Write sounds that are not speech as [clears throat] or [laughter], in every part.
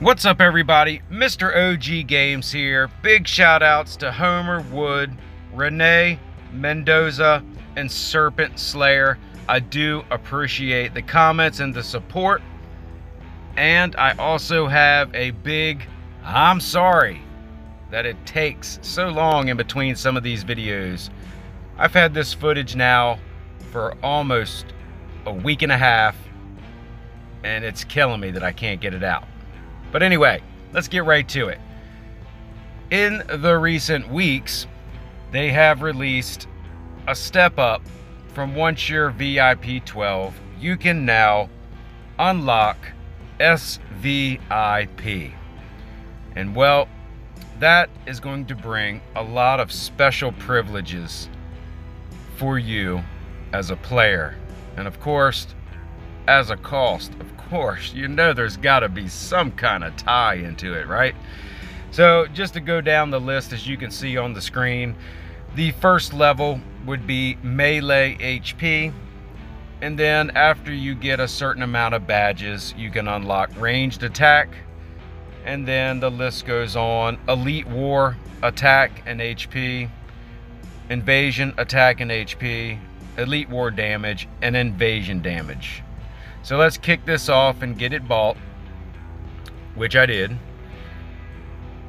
What's up everybody? Mr. OG Games here. Big shout outs to Homer Wood, Renee Mendoza, and Serpent Slayer. I do appreciate the comments and the support. And I also have a big I'm sorry that it takes so long in between some of these videos. I've had this footage now for almost a week and a half and it's killing me that I can't get it out. But anyway, let's get right to it. In the recent weeks, they have released a step up from once you're VIP 12, you can now unlock SVIP. And well, that is going to bring a lot of special privileges for you as a player. And of course, as a cost. Of course, you know there's got to be some kind of tie into it, right? So just to go down the list as you can see on the screen, the first level would be melee HP. And then after you get a certain amount of badges, you can unlock ranged attack. And then the list goes on. Elite War, attack and HP. Invasion, attack and HP. Elite War damage, and invasion damage. So let's kick this off and get it bought, which I did.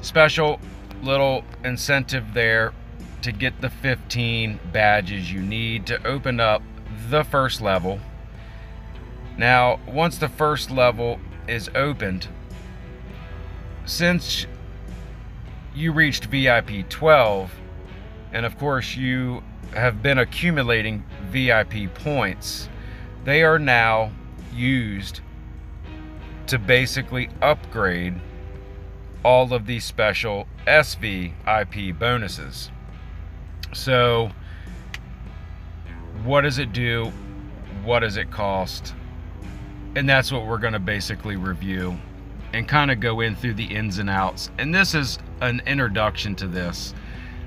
Special little incentive there to get the 15 badges you need to open up the first level. Now, once the first level is opened, since you reached VIP 12, and of course you have been accumulating VIP points, they are now used to basically upgrade all of these special SVIP bonuses. So, what does it do? What does it cost? And that's what we're going to basically review and kind of go in through the ins and outs. And this is an introduction to this.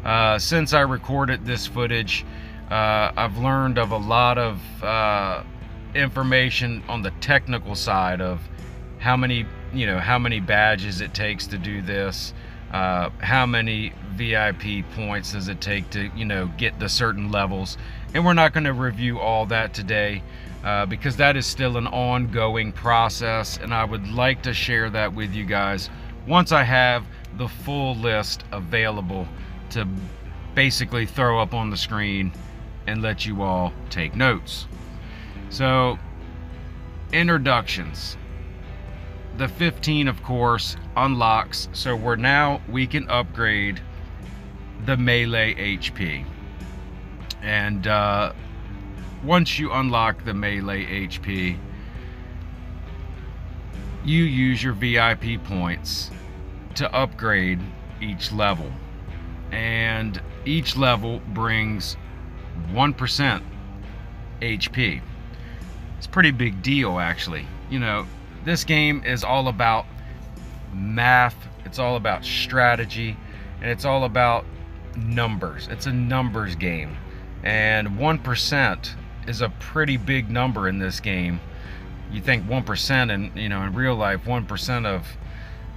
Uh, since I recorded this footage, uh, I've learned of a lot of uh, information on the technical side of how many you know how many badges it takes to do this uh, how many VIP points does it take to you know get the certain levels and we're not going to review all that today uh, because that is still an ongoing process and I would like to share that with you guys once I have the full list available to basically throw up on the screen and let you all take notes. So, introductions. The 15, of course, unlocks. So we're now, we can upgrade the melee HP. And uh, once you unlock the melee HP, you use your VIP points to upgrade each level. And each level brings 1% HP. It's a pretty big deal, actually. You know, this game is all about math, it's all about strategy, and it's all about numbers. It's a numbers game. And 1% is a pretty big number in this game. You think 1% and you know in real life 1% of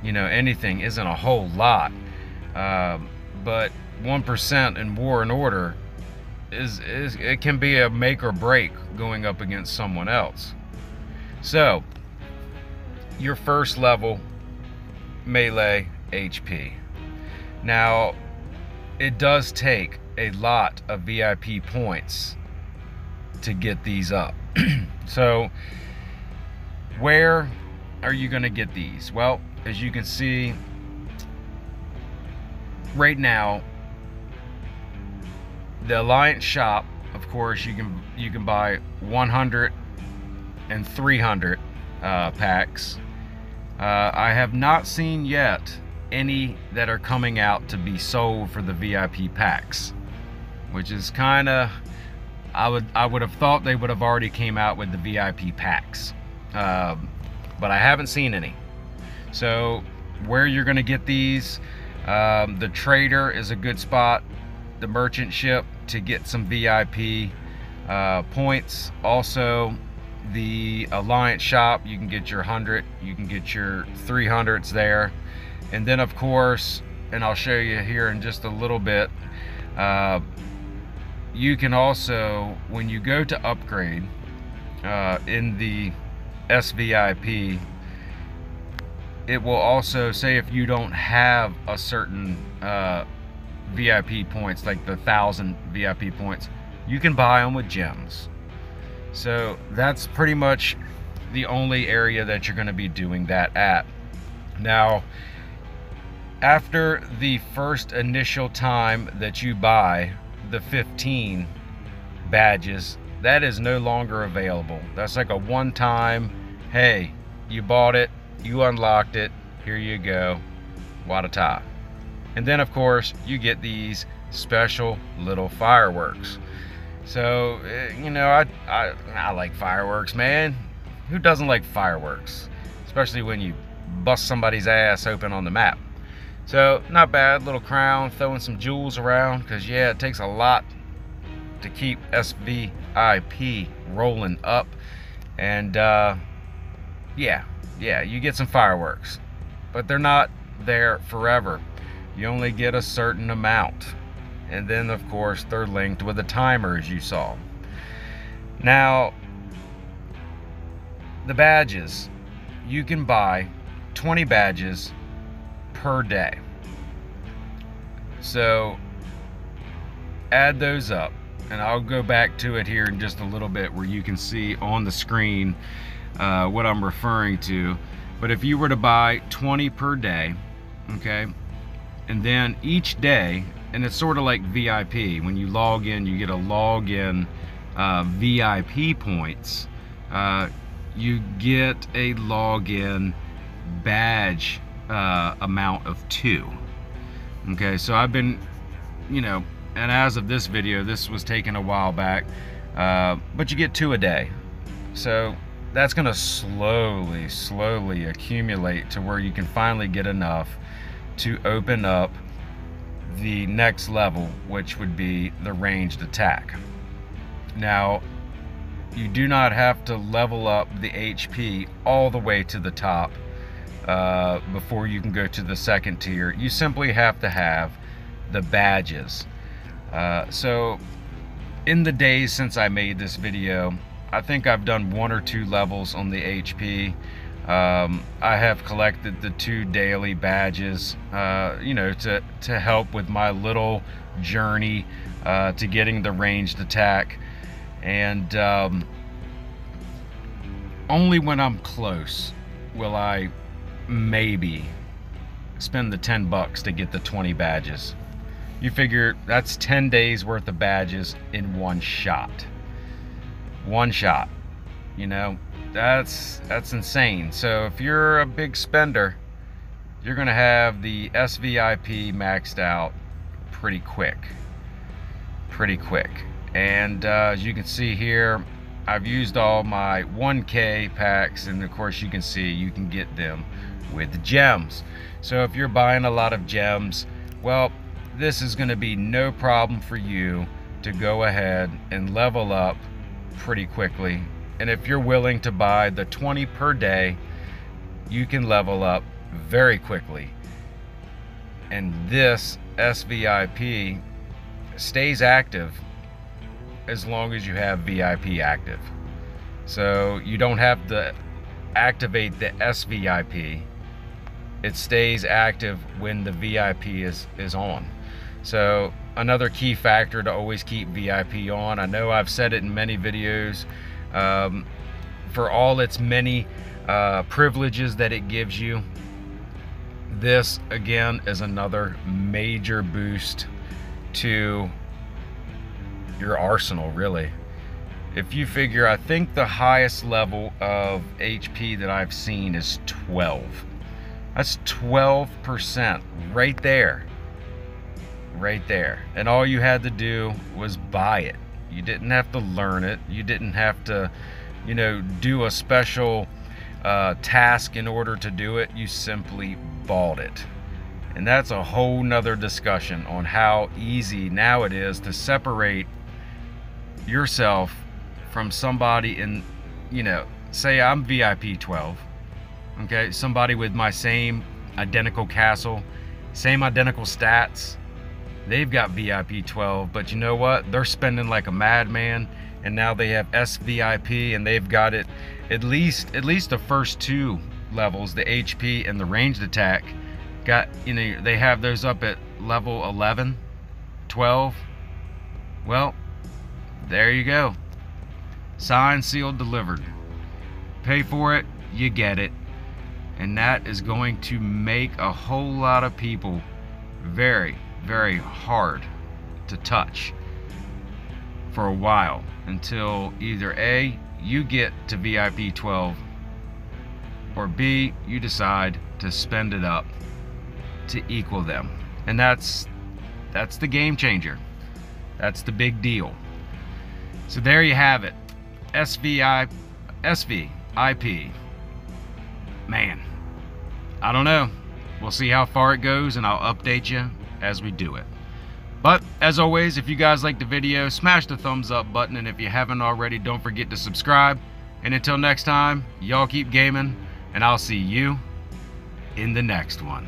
you know anything isn't a whole lot. Uh, but 1% in War and Order is, is it can be a make or break going up against someone else. So, your first level melee HP. Now, it does take a lot of VIP points to get these up. [clears throat] so, where are you going to get these? Well, as you can see, right now, the Alliance shop, of course, you can you can buy 100 and 300 uh, packs. Uh, I have not seen yet any that are coming out to be sold for the VIP packs, which is kind of I would I would have thought they would have already came out with the VIP packs, um, but I haven't seen any. So where you're gonna get these, um, the trader is a good spot. The merchant ship to get some VIP uh, points. Also, the Alliance shop, you can get your 100, you can get your 300s there. And then, of course, and I'll show you here in just a little bit, uh, you can also, when you go to upgrade uh, in the SVIP, it will also say if you don't have a certain uh, VIP points, like the thousand VIP points, you can buy them with gems. So that's pretty much the only area that you're going to be doing that at. Now, after the first initial time that you buy the 15 badges, that is no longer available. That's like a one time, hey, you bought it, you unlocked it, here you go, Wadata. And then of course, you get these special little fireworks. So, eh, you know, I, I, I like fireworks, man. Who doesn't like fireworks? Especially when you bust somebody's ass open on the map. So, not bad. Little crown, throwing some jewels around. Because, yeah, it takes a lot to keep SVIP rolling up. And, uh, yeah, yeah, you get some fireworks. But they're not there forever. You only get a certain amount. And then of course they're linked with a timer as you saw. Now the badges. You can buy 20 badges per day. So add those up and I'll go back to it here in just a little bit where you can see on the screen uh, what I'm referring to. But if you were to buy 20 per day okay and then each day and it's sort of like VIP. When you log in, you get a login uh, VIP points. Uh, you get a login badge uh, amount of two. Okay, so I've been, you know, and as of this video, this was taken a while back, uh, but you get two a day. So that's going to slowly, slowly accumulate to where you can finally get enough to open up the next level, which would be the ranged attack. Now, you do not have to level up the HP all the way to the top uh, before you can go to the second tier. You simply have to have the badges. Uh, so, in the days since I made this video, I think I've done one or two levels on the HP. Um, I have collected the two daily badges, uh, you know, to, to help with my little journey uh, to getting the ranged attack. And um, only when I'm close will I maybe spend the 10 bucks to get the 20 badges. You figure that's 10 days worth of badges in one shot. One shot, you know, that's that's insane. So if you're a big spender, you're gonna have the SVIP maxed out pretty quick, pretty quick. And uh, as you can see here, I've used all my 1K packs, and of course you can see you can get them with gems. So if you're buying a lot of gems, well, this is to be no problem for you to go ahead and level up pretty quickly and if you're willing to buy the 20 per day, you can level up very quickly. And this SVIP stays active as long as you have VIP active. So you don't have to activate the SVIP. It stays active when the VIP is, is on. So another key factor to always keep VIP on. I know I've said it in many videos um, for all its many uh, privileges that it gives you. This again is another major boost to your arsenal, really. If you figure, I think the highest level of HP that I've seen is 12. That's 12% right there. Right there. And all you had to do was buy it. You didn't have to learn it. You didn't have to, you know, do a special uh, task in order to do it. You simply bought it. And that's a whole nother discussion on how easy now it is to separate yourself from somebody in you know, say I'm VIP 12, okay, somebody with my same identical castle, same identical stats, they've got VIP 12, but you know what? They're spending like a madman, and now they have SVIP, and they've got it at least at least the first two levels, the HP and the ranged attack, got you know they have those up at level 11, 12. Well, there you go. Signed, sealed, delivered. Pay for it, you get it. And that is going to make a whole lot of people very, very hard to touch for a while until either A, you get to VIP 12, or B, you decide to spend it up to equal them. And that's that's the game changer. That's the big deal. So there you have it. SVI SVIP. Man, I don't know. We'll see how far it goes and I'll update you as we do it. But as always, if you guys like the video, smash the thumbs up button and if you haven't already, don't forget to subscribe. And until next time, y'all keep gaming and I'll see you in the next one.